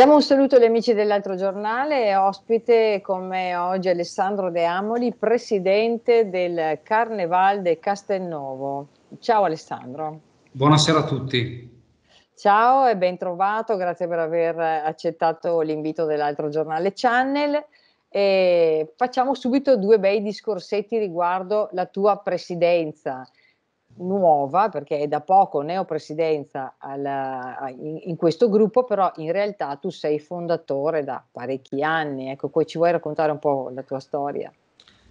Diamo un saluto agli amici dell'altro giornale, ospite con me oggi Alessandro De Amoli, presidente del Carneval de Castelnovo. Ciao Alessandro. Buonasera a tutti. Ciao e ben trovato, grazie per aver accettato l'invito dell'altro giornale Channel. E facciamo subito due bei discorsetti riguardo la tua presidenza nuova, perché è da poco neopresidenza alla, in, in, questo gruppo, però in realtà tu sei fondatore da parecchi anni. Ecco, poi ci vuoi raccontare un po' la tua storia?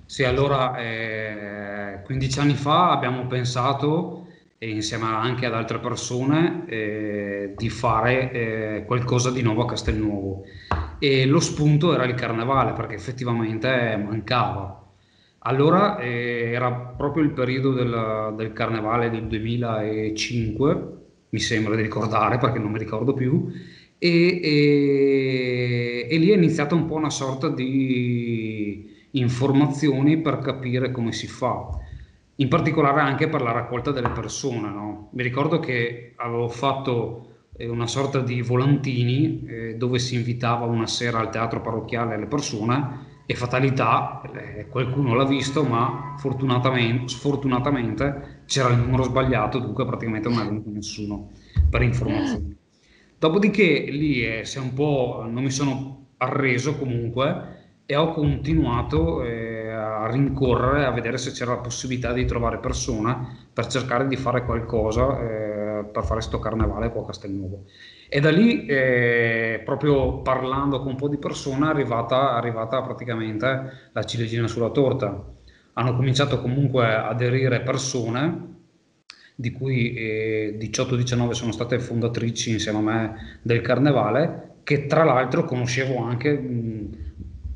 Sì, allora, eh, 15 anni fa abbiamo pensato, insieme anche ad altre persone, eh, di fare eh, qualcosa di nuovo a Castelnuovo. E lo spunto era il carnevale, perché effettivamente mancava allora eh, era proprio il periodo del, del, carnevale del 2005, mi sembra di ricordare perché non mi ricordo più, e, e, e lì è iniziata un po' una sorta di informazioni per capire come si fa, in particolare anche per la raccolta delle persone. No? Mi ricordo che avevo fatto eh, una sorta di volantini eh, dove si invitava una sera al teatro parrocchiale le persone e fatalità, eh, qualcuno l'ha visto, ma fortunatamente, sfortunatamente c'era il numero sbagliato, dunque praticamente non è venuto nessuno per informazioni. Dopodiché lì eh, non mi sono arreso comunque e ho continuato eh, a rincorrere a vedere se c'era la possibilità di trovare persone per cercare di fare qualcosa eh, per fare sto carnevale qua a Castelnuovo. E da lì, eh, proprio parlando con un po' di persone, è arrivata, arrivata praticamente la ciliegina sulla torta. Hanno cominciato comunque ad aderire persone, di cui eh, 18-19 sono state fondatrici insieme a me del Carnevale, che tra l'altro conoscevo anche mh,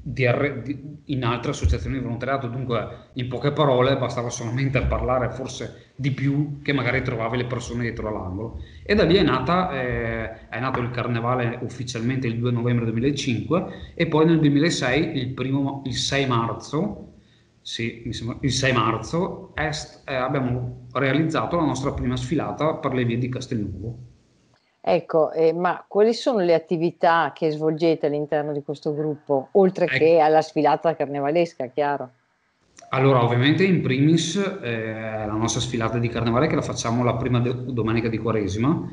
di, di, in altre associazioni di volontariato, dunque in poche parole bastava solamente parlare forse di più che magari trovavi le persone dietro l'angolo. E da lì è, nata, eh, è nato il carnevale ufficialmente il 2 novembre 2005 e poi nel 2006, il, primo, il 6 marzo, sì, sembra, il 6 marzo, est, eh, abbiamo realizzato la nostra prima sfilata per le vie di Castelnuovo. Ecco, eh, ma quali sono le attività che svolgete all'interno di questo gruppo, oltre ecco. che alla sfilata carnevalesca, chiaro? Allora, ovviamente in primis eh, la nostra sfilata di carnevale che la facciamo la prima de- domenica di Quaresima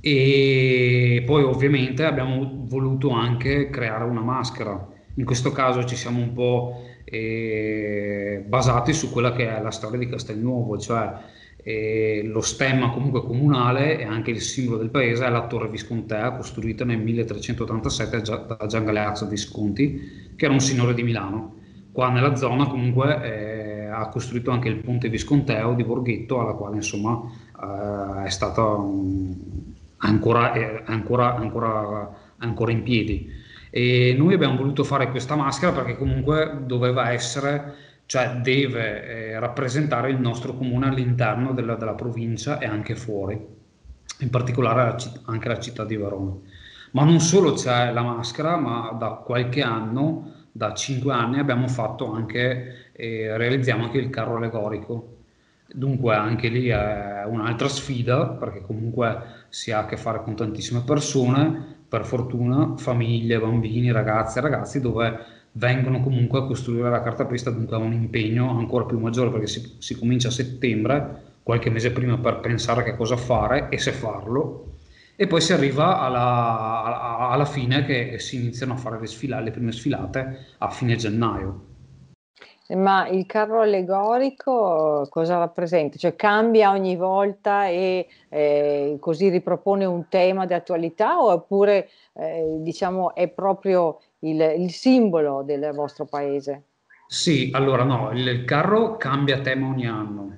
e poi ovviamente abbiamo voluto anche creare una maschera. In questo caso ci siamo un po' eh, basati su quella che è la storia di Castelnuovo, cioè e lo stemma comunque comunale e anche il simbolo del paese è la Torre Viscontea costruita nel 1387 da Gian Galeazzo Visconti che era un signore di Milano. Qua nella zona comunque eh, ha costruito anche il ponte Visconteo di Borghetto alla quale insomma eh, è stata um, ancora, è ancora, ancora, ancora in piedi. E noi abbiamo voluto fare questa maschera perché comunque doveva essere cioè deve eh, rappresentare il nostro comune all'interno della, della, provincia e anche fuori, in particolare la citt- anche la città di Verona. Ma non solo c'è la maschera, ma da qualche anno, da cinque anni, abbiamo fatto anche, eh, realizziamo anche il carro allegorico. Dunque anche lì è un'altra sfida, perché comunque si ha a che fare con tantissime persone, per fortuna famiglie, bambini, ragazze e ragazzi, dove vengono comunque a costruire la carta pista, dunque ha un impegno ancora più maggiore perché si, si, comincia a settembre, qualche mese prima per pensare che cosa fare e se farlo, e poi si arriva alla, alla, alla fine che si iniziano a fare le, sfilate, le prime sfilate a fine gennaio. Ma il carro allegorico cosa rappresenta? Cioè cambia ogni volta e eh, così ripropone un tema di attualità oppure eh, diciamo è proprio il, il simbolo del vostro paese? Sì, allora no, il, carro cambia tema ogni anno.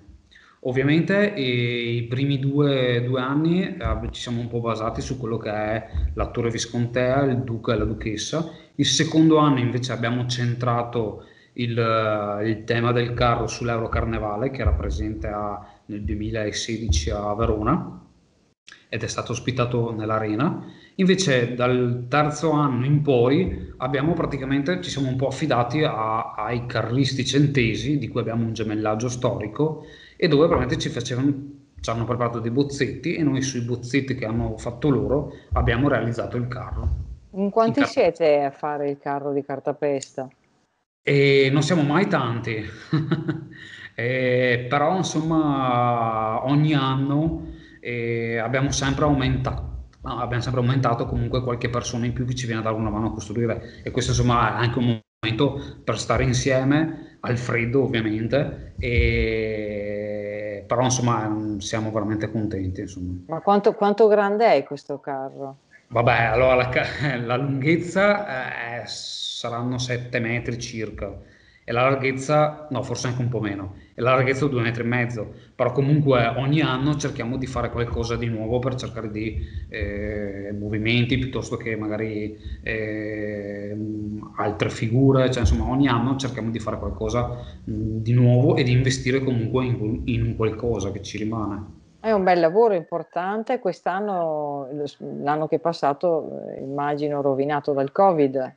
Ovviamente eh, i primi due, due anni eh, ci siamo un po' basati su quello che è la Torre Viscontea, il Duca e la Duchessa. Il secondo anno invece abbiamo centrato il, il tema del carro sull'Eurocarnevale che era presente a, nel 2016 a Verona ed è stato ospitato nell'arena Invece dal terzo anno in poi abbiamo praticamente, ci siamo un po' affidati a, ai carlisti centesi, di cui abbiamo un gemellaggio storico, e dove veramente ci facevano ci hanno preparato dei bozzetti e noi sui bozzetti che hanno fatto loro abbiamo realizzato il carro. In quanti in siete a fare il carro di cartapesta? E non siamo mai tanti, eh, però insomma ogni anno eh, abbiamo, sempre aumentato, abbiamo sempre aumentato comunque qualche persona in più che ci viene a dare una mano a costruire e questo insomma è anche un momento per stare insieme al freddo ovviamente e, però insomma siamo veramente contenti insomma. ma quanto, quanto grande è questo carro? Vabbè allora la, la lunghezza eh, saranno 7 metri circa. E la larghezza, no forse anche un po' meno, e la larghezza 2 metri e mezzo, però comunque ogni anno cerchiamo di fare qualcosa di nuovo per cercare di eh, movimenti piuttosto che magari eh, altre figure, cioè insomma ogni anno cerchiamo di fare qualcosa mh, di nuovo e di investire comunque in, in qualcosa che ci rimane. È un bel lavoro importante, quest'anno, l'anno che è passato, eh, immagino rovinato dal Covid.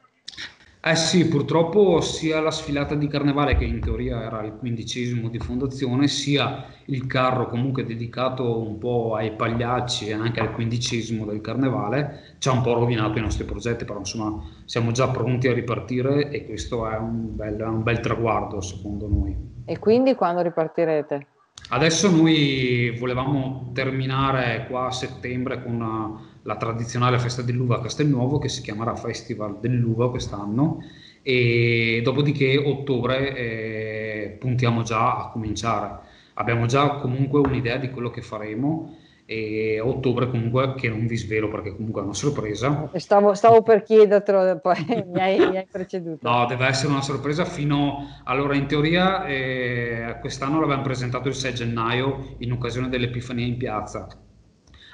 Eh sì, purtroppo sia la sfilata di carnevale, che in teoria era il quindicesimo di fondazione, sia il carro comunque dedicato un po' ai pagliacci e anche al quindicesimo del carnevale, ci ha un po' rovinato i nostri progetti, però insomma siamo già pronti a ripartire e questo è un bel, un bel traguardo secondo noi. E quindi quando ripartirete? Adesso noi volevamo terminare qua a settembre con una la tradizionale festa dell'uva a Castelnuovo che si chiamerà Festival dell'uva quest'anno e dopodiché ottobre eh, puntiamo già a cominciare. Abbiamo già comunque un'idea di quello che faremo e a ottobre comunque che non vi svelo perché comunque è una sorpresa. Stavo, stavo per chiedertelo, poi mi hai, mi hai, preceduto. No, deve essere una sorpresa fino... Allora, in teoria eh, quest'anno l'abbiamo presentato il 6 gennaio in occasione dell'Epifania in piazza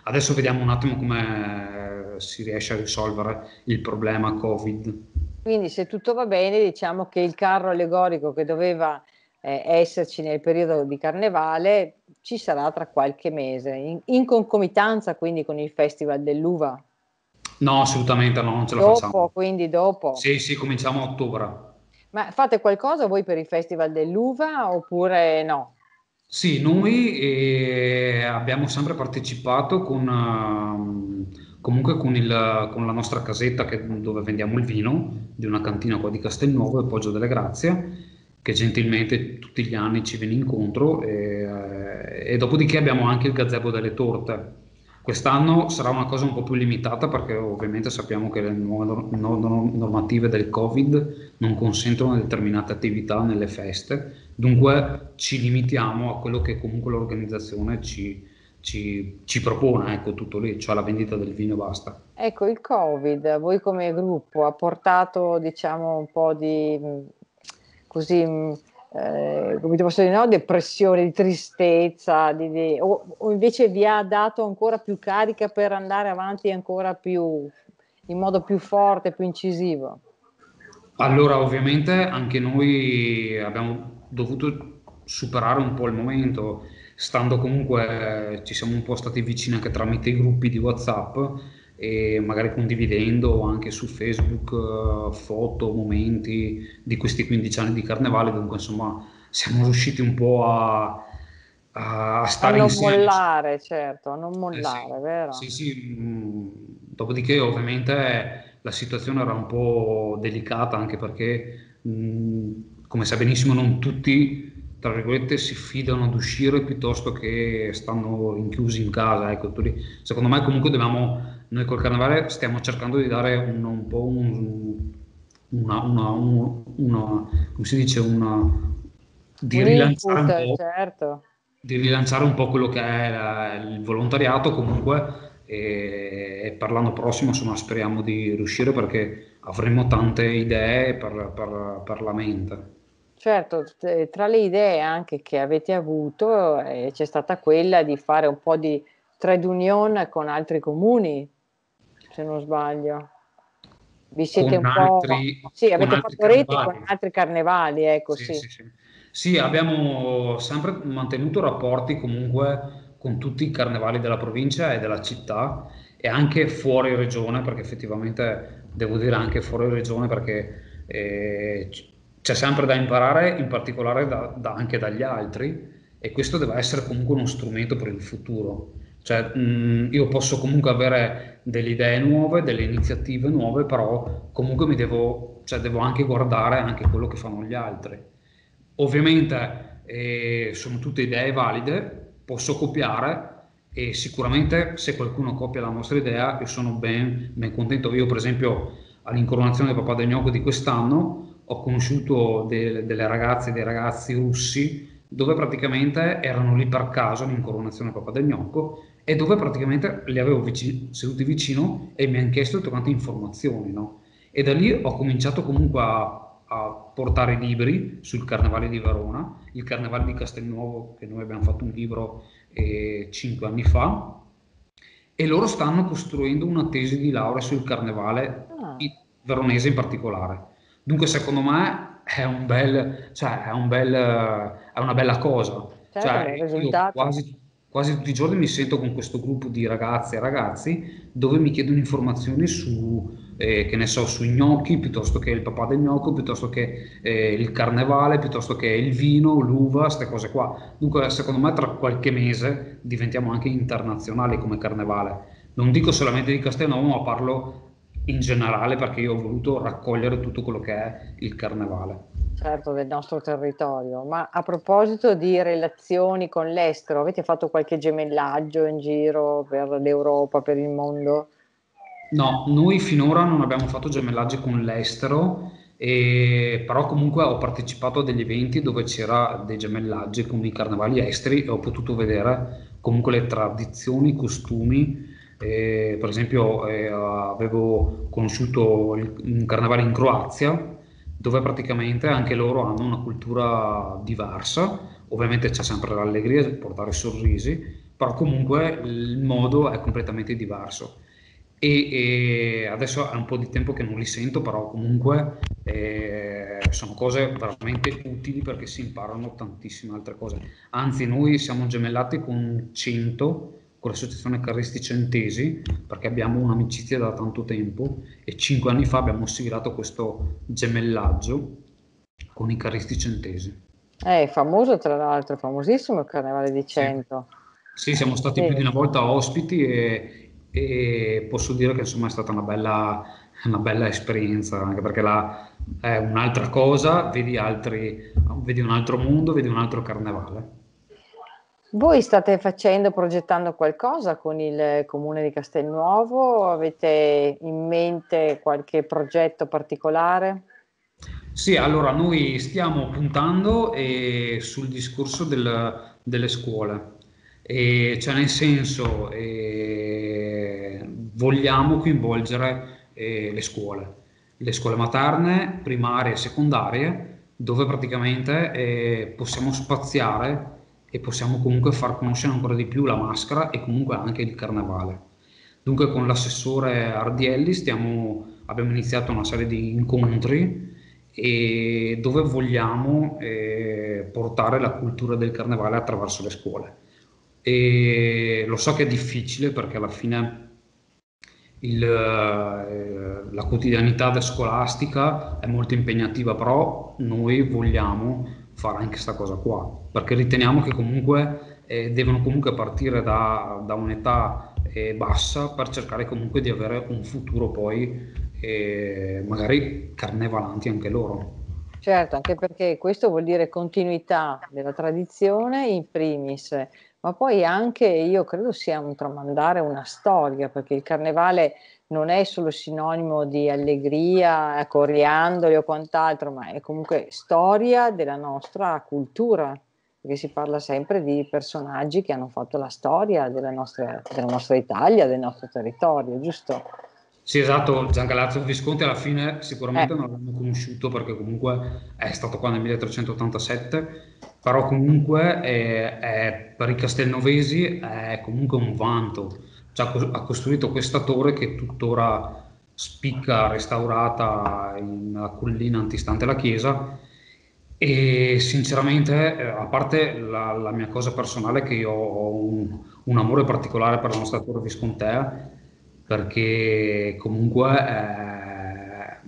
Adesso vediamo un attimo come si riesce a risolvere il problema Covid. Quindi se tutto va bene diciamo che il carro allegorico che doveva eh, esserci nel periodo di carnevale ci sarà tra qualche mese, in, in, concomitanza quindi con il Festival dell'Uva. No, assolutamente no, non ce la dopo, facciamo. quindi dopo? Sì, sì, cominciamo a ottobre. Ma fate qualcosa voi per il Festival dell'Uva oppure no? Sì, noi eh, abbiamo sempre partecipato con, uh, comunque con, il, con, la nostra casetta che, dove vendiamo il vino di una cantina qua di Castelnuovo, il Poggio delle Grazie, che gentilmente tutti gli anni ci viene incontro e, e dopodiché abbiamo anche il gazebo delle torte. Quest'anno sarà una cosa un po' più limitata perché ovviamente sappiamo che le nuove normative del Covid non consentono determinate attività nelle feste, Dunque ci limitiamo a quello che comunque l'organizzazione ci, ci, ci, propone, ecco tutto lì, cioè la vendita del vino e basta. Ecco, il Covid, voi come gruppo, ha portato diciamo un po' di così, eh, come ti posso dire, no? depressione, di tristezza, di, di, o, o, invece vi ha dato ancora più carica per andare avanti ancora più, in modo più forte, più incisivo? Allora, ovviamente anche noi abbiamo dovuto superare un po' il momento, stando comunque, ci siamo un po' stati vicini anche tramite i gruppi di WhatsApp e magari condividendo anche su Facebook uh, foto, momenti di questi 15 anni di carnevale, dunque insomma siamo riusciti un po' a, a stare a non insieme. mollare, certo, a non mollare, eh sì, vero? Sì, sì, mh, mm, dopodiché ovviamente la situazione era un po' delicata anche perché mh, mm, come sai benissimo, non tutti, tra virgolette, si fidano ad uscire piuttosto che stanno rinchiusi in casa. Ecco, secondo me comunque dobbiamo, noi col carnevale stiamo cercando di dare un, un po' un, una, una, una, una, come si dice, una, di rilanciare, input, un po', certo. di rilanciare un po' quello che è il volontariato comunque e, e per l'anno prossimo insomma speriamo di riuscire perché avremo tante idee per, per, per la mente. Certo, tra le idee anche che avete avuto eh, c'è stata quella di fare un po' di trade union con altri comuni, se non sbaglio. Vi siete con un altri, po'... Sì, avete fatto rete con altri carnevali, ecco, sì, sì. Sì, sì. sì, abbiamo sempre mantenuto rapporti comunque con tutti i carnevali della provincia e della città e anche fuori regione, perché effettivamente devo dire anche fuori regione perché... Eh, c'è sempre da imparare, in particolare da, da, anche dagli altri, e questo deve essere comunque uno strumento per il futuro. Cioè, mh, io posso comunque avere delle idee nuove, delle iniziative nuove, però comunque mi devo, cioè devo anche guardare anche quello che fanno gli altri. Ovviamente eh, sono tutte idee valide, posso copiare e sicuramente se qualcuno copia la nostra idea io sono ben, ben contento. Io per esempio all'incoronazione del papà del gnocco di quest'anno ho conosciuto de, delle ragazze e dei ragazzi russi dove praticamente erano lì per caso all'incoronazione del papà del gnocco e dove praticamente li avevo vicino, seduti vicino e mi hanno chiesto tante informazioni, no? E da lì ho cominciato comunque a, a, portare libri sul Carnevale di Verona, il Carnevale di Castelnuovo, che noi abbiamo fatto un libro eh, cinque anni fa, e loro stanno costruendo una tesi di laurea sul Carnevale ah. veronese in particolare. Dunque, secondo me è, un bel, cioè, è, un bel, è una bella cosa. Certo, cioè, quasi, quasi tutti i giorni mi sento con questo gruppo di ragazze e ragazzi dove mi chiedono informazioni su, eh, che ne so, sui gnocchi, piuttosto che il papà del gnocco, piuttosto che eh, il carnevale, piuttosto che il vino, l'uva, queste cose qua. Dunque, secondo me, tra qualche mese diventiamo anche internazionali come carnevale. Non dico solamente di Castelnuovo, ma parlo in generale perché io ho voluto raccogliere tutto quello che è il carnevale certo, del nostro territorio. Ma a proposito di relazioni con l'estero, avete fatto qualche gemellaggio in giro per l'Europa, per il mondo? No, noi finora non abbiamo fatto gemellaggi con l'estero, e, però comunque ho partecipato a degli eventi dove c'era dei gemellaggi con i carnevali esteri e ho potuto vedere comunque le tradizioni, i costumi. E, per esempio eh, avevo conosciuto il, un carnevale in Croazia dove praticamente anche loro hanno una cultura diversa, ovviamente c'è sempre l'allegria portare sorrisi, però comunque il modo è completamente diverso. E, e, adesso è un po' di tempo che non li sento, però comunque eh, sono cose veramente utili perché si imparano tantissime altre cose. Anzi, noi siamo gemellati con 100 con l'associazione Carristi Centesi perché abbiamo un'amicizia da tanto tempo e cinque anni fa abbiamo siglato questo gemellaggio con i Carristi Centesi. È famoso tra l'altro, famosissimo il Carnevale di Cento. Sì, sì siamo stati sì. più di una volta ospiti e, e, posso dire che insomma è stata una bella, una bella esperienza anche perché la, è un'altra cosa, vedi, altri, vedi un altro mondo, vedi un altro carnevale. Voi state facendo, progettando qualcosa con il comune di Castelnuovo? Avete in mente qualche progetto particolare? Sì, allora noi stiamo puntando eh, sul discorso del, delle scuole, e, cioè nel senso eh, vogliamo coinvolgere eh, le scuole, le scuole materne, primarie e secondarie, dove praticamente eh, possiamo spaziare e possiamo comunque far conoscere ancora di più la maschera e comunque anche il carnevale. Dunque con l'assessore Ardielli stiamo, abbiamo iniziato una serie di incontri dove vogliamo eh, portare la cultura del carnevale attraverso le scuole. E lo so che è difficile perché alla fine il, eh, la quotidianità scolastica è molto impegnativa, però noi vogliamo fare anche questa cosa qua, perché riteniamo che comunque eh, devono comunque partire da, da un'età eh, bassa per cercare comunque di avere un futuro poi eh, magari carnevalanti anche loro. Certo, anche perché questo vuol dire continuità della tradizione in primis, ma poi anche io credo sia un tramandare una storia, perché il carnevale non è solo sinonimo di allegria, coriandoli o quant'altro, ma è comunque storia della nostra cultura, perché si parla sempre di personaggi che hanno fatto la storia della nostra, della nostra Italia, del nostro territorio, giusto? Sì, esatto, Giangalazzo Visconti alla fine sicuramente eh. non l'abbiamo conosciuto perché comunque è stato qua nel 1387, però comunque è, è, per i castelnovesi è comunque un vanto ha costruito questa torre che tuttora spicca restaurata nella collina antistante la chiesa. E sinceramente eh, a parte la, la, mia cosa personale che io ho un, un, amore particolare per la nostra torre viscontea perché comunque è,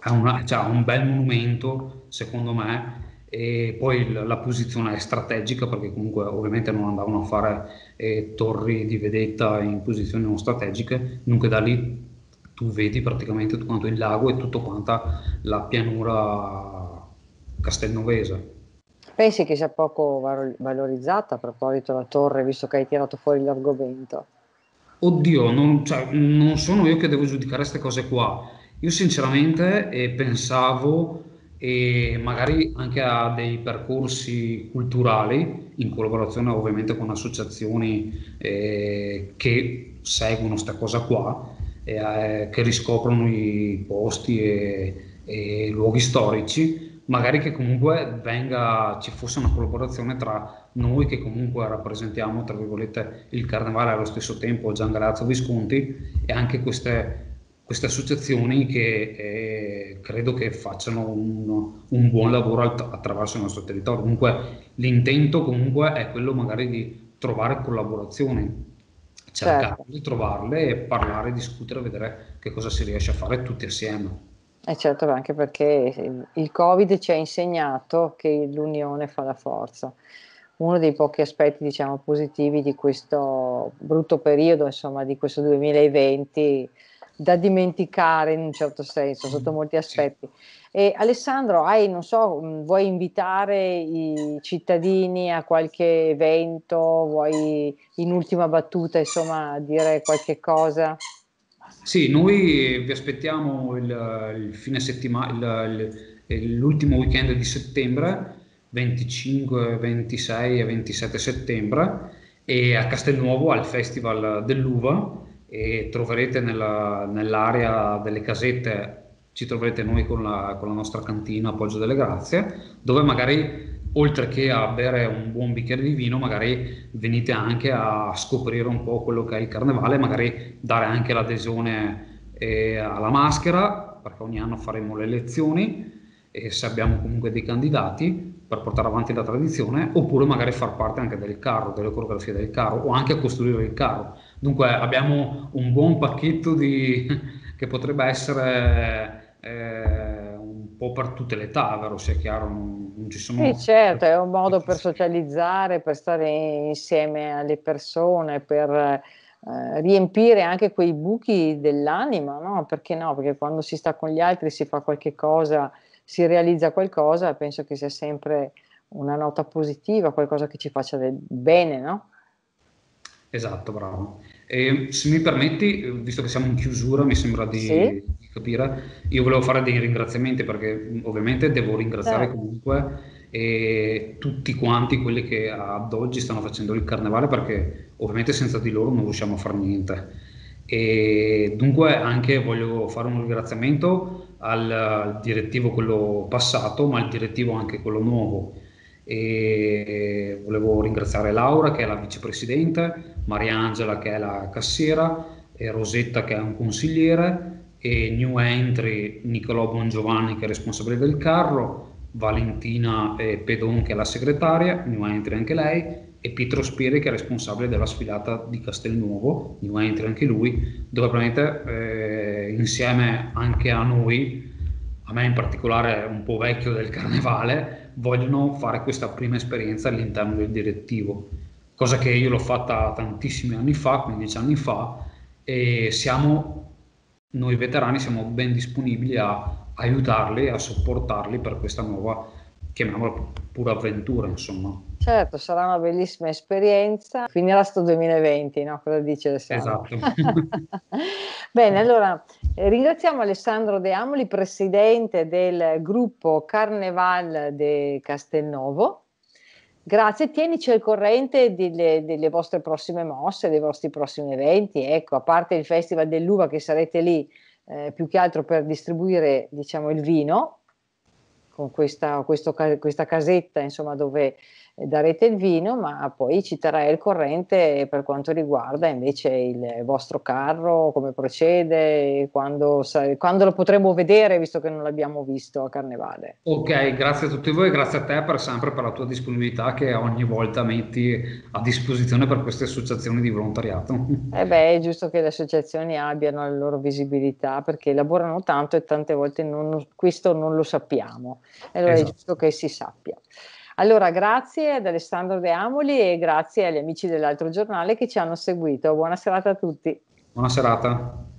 è, una, cioè, un bel monumento secondo me e poi la posizione è strategica perché comunque ovviamente non andavano a fare eh, torri di vedetta in posizioni non strategiche, dunque da lì tu vedi praticamente tutto quanto il lago e tutto quanta la pianura castelnovese. Pensi che sia poco valorizzata a proposito della torre, visto che hai tirato fuori l'argomento? Oddio, non, cioè, non sono io che devo giudicare queste cose qua. Io sinceramente eh, pensavo e magari anche a dei percorsi culturali in collaborazione ovviamente con associazioni eh, che seguono questa cosa qua, eh, che riscoprono i posti e, e, luoghi storici, magari che comunque venga, ci fosse una collaborazione tra noi che comunque rappresentiamo tra virgolette il carnevale allo stesso tempo Gian Galazzo Visconti e anche queste queste associazioni che eh, credo che facciano un, un buon lavoro att- attraverso il nostro territorio. Comunque l'intento comunque è quello magari di trovare collaborazioni, cercare certo. di trovarle e parlare, discutere, vedere che cosa si riesce a fare tutti assieme. Eh certo, anche perché il Covid ci ha insegnato che l'unione fa la forza. Uno dei pochi aspetti, diciamo, positivi di questo brutto periodo, insomma, di questo 2020 da dimenticare in un certo senso, sotto molti aspetti. E Alessandro, hai, non so, vuoi invitare i cittadini a qualche evento, vuoi in ultima battuta, insomma, dire qualche cosa? Sì, noi vi aspettiamo il, il fine settimana, l'ultimo weekend di settembre, 25, 26 e 27 settembre, e a Castelnuovo al Festival dell'Uva e troverete nella, nell'area delle casette, ci troverete noi con la, con la nostra cantina Appoggio delle Grazie, dove magari oltre che a bere un buon bicchiere di vino, magari venite anche a scoprire un po' quello che è il carnevale, magari dare anche l'adesione eh, alla maschera, perché ogni anno faremo le elezioni e se abbiamo comunque dei candidati per portare avanti la tradizione, oppure magari far parte anche del carro, delle coreografie del carro o anche a costruire il carro. Dunque abbiamo un buon pacchetto di, che potrebbe essere eh, un po' per tutte le età, vero? Sia chiaro, non, non ci sono... Sì, certo, è un modo per socializzare, per stare insieme alle persone, per eh, riempire anche quei buchi dell'anima, no? Perché no? Perché quando si sta con gli altri si fa qualche cosa si realizza qualcosa, penso che sia sempre una nota positiva, qualcosa che ci faccia del bene, no? Esatto, bravo. E se mi permetti, visto che siamo in chiusura, mi sembra di, sì. di capire, io volevo fare dei ringraziamenti perché ovviamente devo ringraziare sì. comunque e tutti quanti quelli che ad oggi stanno facendo il carnevale perché ovviamente senza di loro non riusciamo a fare niente. E dunque anche voglio fare un ringraziamento al, al direttivo quello passato, ma al direttivo anche quello nuovo. E volevo ringraziare Laura che è la vicepresidente, Mariangela che è la cassiera, Rosetta che è un consigliere e new entry Nicolò Bongiovanni che è responsabile del carro, Valentina Pedon che è la segretaria, new entry anche lei e Pietro Spieri che è responsabile della sfilata di Castelnuovo, new entry anche lui, dove probabilmente eh, insieme anche a noi, a me in particolare un po' vecchio del carnevale, vogliono fare questa prima esperienza all'interno del direttivo, cosa che io l'ho fatta tantissimi anni fa, 15 anni fa, e siamo, noi veterani siamo ben disponibili a aiutarli, a supportarli per questa nuova, chiamiamola pura avventura, insomma. Certo, sarà una bellissima esperienza. Finirà sto 2020, no? Cosa dice Alessandro? Esatto. Bene, allora eh, ringraziamo Alessandro De Amoli, presidente del gruppo Carneval de Castelnovo. Grazie, tienici al corrente delle, delle, vostre prossime mosse, dei vostri prossimi eventi. Ecco, a parte il Festival dell'Uva che sarete lì eh, più che altro per distribuire diciamo, il vino, con questa, questo, questa casetta insomma, dove darete il vino, ma poi ci terrà il corrente per quanto riguarda invece il vostro carro, come procede, quando, quando lo potremo vedere, visto che non l'abbiamo visto a Carnevale. Ok, grazie a tutti voi grazie a te per sempre per la tua disponibilità che ogni volta metti a disposizione per queste associazioni di volontariato. Eh beh, è giusto che le associazioni abbiano la loro visibilità perché lavorano tanto e tante volte non, questo non lo sappiamo. E allora esatto. è giusto che si sappia. Allora, grazie ad Alessandro De Amoli e grazie agli amici dell'altro giornale che ci hanno seguito. Buona serata a tutti. Buona serata.